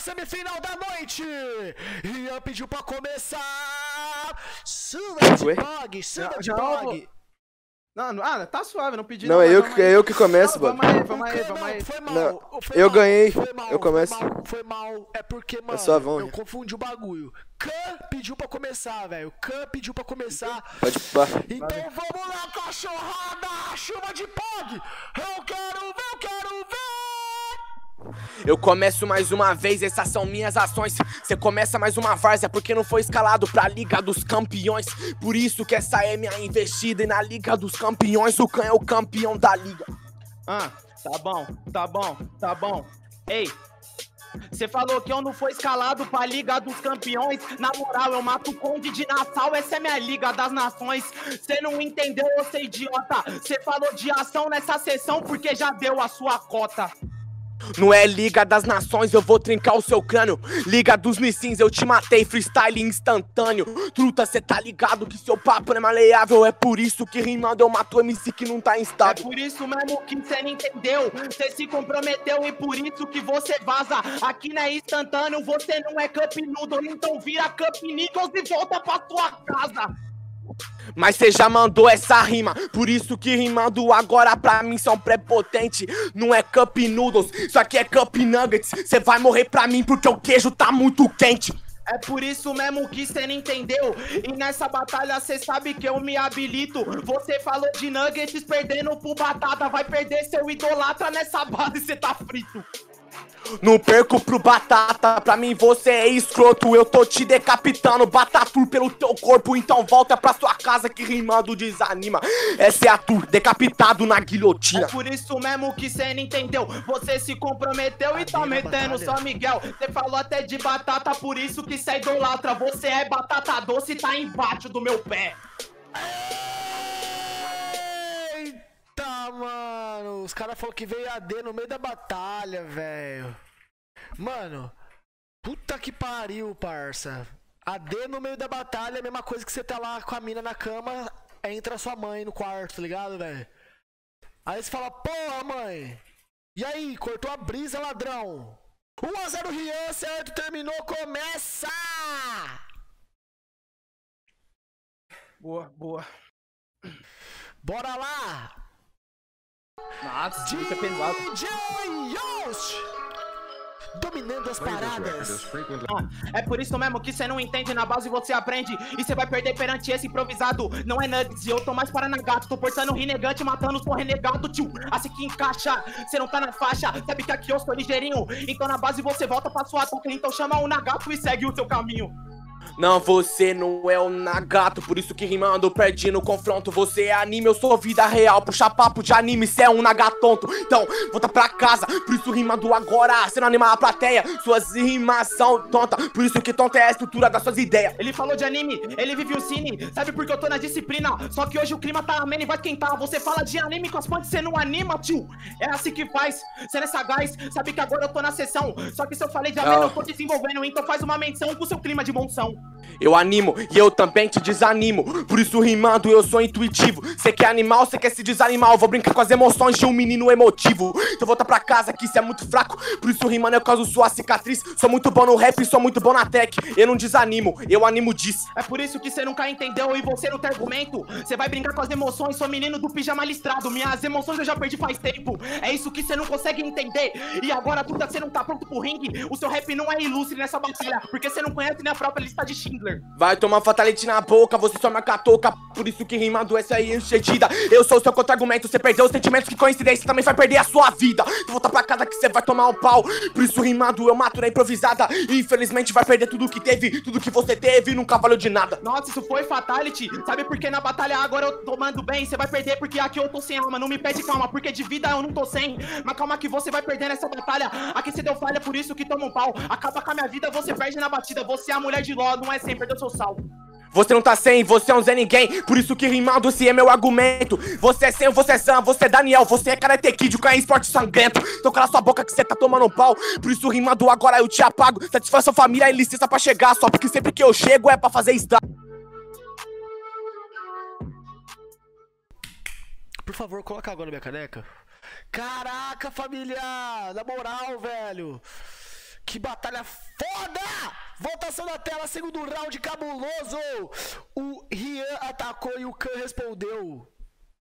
semifinal da noite. Rian pediu pra começar. Suba de Ué? blog, suba Não, de não. Não, não, ah, tá suave, não pedi Não, mas é eu que, é eu que começo, Não, mano. Vamos aí, vamos aí, vamos não, aí. Foi mal. Não, foi eu mal, ganhei, Foi mal, eu começo. Foi mal, foi mal. É porque, mano, suavão, eu confundi o bagulho. Khan pediu pra começar, velho. Khan pediu pra começar. Pode pá. Então vamos lá, cachorrada! Chuva de pog! Eu quero ver, eu quero ver! Eu começo mais uma vez, essas são minhas ações. Cê começa mais uma várzea porque não foi escalado pra Liga dos Campeões. Por isso que essa é minha investida. E na Liga dos Campeões, o Khan é o campeão da liga. Ah, tá bom, tá bom, tá bom. Ei, você falou que eu não fui escalado pra Liga dos Campeões. Na moral, eu mato o Conde de Nassau, essa é minha Liga das Nações. Você não entendeu, você idiota. Você falou de ação nessa sessão porque já deu a sua cota. Não é Liga das Nações, eu vou trincar o seu crânio. Liga dos Missins, eu te matei, freestyle instantâneo. Truta, cê tá ligado que seu papo é maleável. É por isso que rimando eu mato o MC que não tá em É por isso mesmo que você não entendeu. Você se comprometeu e por isso que você vaza. Aqui não é instantâneo, você não é Cup Noodle. Então vira Cup Nichols e volta pra sua casa. Mas cê já mandou essa rima, por isso que rimando agora pra mim são prepotente. Não é Cup Noodles, isso aqui é Cup Nuggets. Cê vai morrer pra mim porque o queijo tá muito quente. É por isso mesmo que cê não entendeu. E nessa batalha cê sabe que eu me habilito. Você falou de nuggets perdendo pro batata. Vai perder seu idolatra nessa base, cê tá frito. Não perco pro batata, pra mim você é escroto. Eu tô te decapitando, batatur pelo teu corpo. Então volta pra sua casa que rimando desanima. Essa é a tour, decapitado na É guilhotina. por isso mesmo que cê não entendeu. Você se comprometeu e tá metendo? São Miguel. Você falou até de batata, por isso que cê é idolatra. Você é batata doce e tá embaixo do meu pé. Mano! Os caras falaram que veio AD no meio da batalha, velho. Mano, puta que pariu, parça. AD no meio da batalha é a mesma coisa que você tá lá com a mina na cama, entra sua mãe no quarto, tá ligado, velho? Aí você fala, porra, mãe! E aí, cortou a brisa, ladrão? 1x0 Rian, certo? Terminou, começa! Boa, boa. Bora lá! Nossa, muito pesado. DJ Yost! Dominando as paradas. Ah, é por isso mesmo que você não entende, na base você aprende. E você vai perder perante esse improvisado. Não é nuggets, eu tô mais paranagato. Tô portando renegante, matando sua renegado, tio. Assim que encaixa, você não tá na faixa. Sabe que aqui eu sou ligeirinho. Então na base você volta pra sua toca. Então chama o Nagato e segue o seu caminho Não, você não é o Nagato, por isso que rimando perde no confronto. Você é anime, eu sou vida real. Puxa papo de anime, cê é um nagatonto. Então, volta pra casa, por isso rimando agora. Você não anima a plateia, suas rimas são tonta. Por isso que tonta é a estrutura das suas ideias. Ele falou de anime, ele vive o cine Sabe por que eu tô na disciplina Só que hoje o clima tá ameno e vai quentar Você fala de anime com as pontes, você não anima, tio É assim que faz, cê não é sagaz Sabe que agora eu tô na sessão Só que se eu falei de ameno, eu tô desenvolvendo Então faz uma menção com seu clima de monção Eu animo e eu também te desanimo. Por isso, rimando, eu sou intuitivo. Cê quer animal, cê quer se desanimar. Eu vou brincar com as emoções de um menino emotivo. Então volta pra casa que cê é muito fraco. Por isso, rimando, eu causo sua cicatriz. Sou muito bom no rap, sou muito bom na tech. Eu não desanimo, eu animo disso. É por isso que você nunca entendeu e você não tem argumento. Você vai brincar com as emoções, sou menino do pijama listrado. Minhas emoções eu já perdi faz tempo. É isso que você não consegue entender. E agora tudo você não tá pronto pro ringue. O seu rap não é ilustre nessa batalha, porque você não conhece nem a própria lista de Schindler. Vai tomar fatality na boca, você só marca a toca. Por isso que rimando essa aí é enchedida. Eu sou o seu contra-argumento, você perdeu os sentimentos, que coincidência, também vai perder a sua vida. Então volta pra casa que você vai tomar um pau. Por isso rimando eu mato na improvisada. E infelizmente vai perder tudo que teve, tudo que você teve, nunca valeu de nada. Nossa, isso foi fatality. Sabe por que na batalha agora eu tô mando bem? Você vai perder porque aqui eu tô sem alma. Não me pede calma, porque de vida eu não tô sem. Mas calma que você vai perder nessa batalha. Aqui você deu falha, por isso que toma um pau. Acaba com a minha vida, você perde na batida. Você é a mulher de Ló, não é sem perder seu sal. Você não tá sem, você é um Zé Ninguém. Por isso que rimando esse é meu argumento. Você é sem, você é Sam, você é Daniel. Você é Karate Kid, o cara é esporte sangrento. Então cala sua boca que você tá tomando pau. Por isso rimando agora eu te apago. Satisfação família e licença pra chegar. Só porque sempre que eu chego é pra fazer estrago. Por favor, coloca agora minha caneca. Caraca, família! Na moral, velho! Que batalha foda! Votação na tela, segundo round cabuloso. O Rian atacou e o Khan respondeu.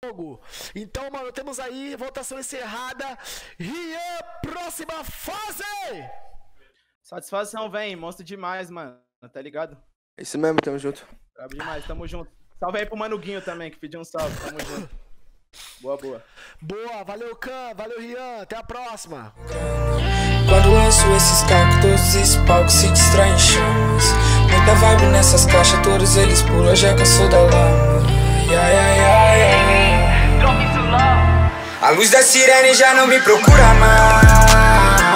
Jogo. Então, mano, temos aí votação encerrada. Rian, próxima fase! Satisfação, vem. Monstro demais, mano. Tá ligado? É isso mesmo, tamo junto. Brabo demais, tamo junto. Salve aí pro Mano Guinho também, que pediu um salve. Tamo junto. Boa, boa. Boa, valeu Khan, valeu Rian, até a próxima. Quando lanço esses cacos, todos esses palcos se distraem em chamas. Muita vibe nessas caixas, todos eles pulam, já que eu sou da lama. Yeah, yeah, yeah, yeah. A luz da sirene já não me procura mais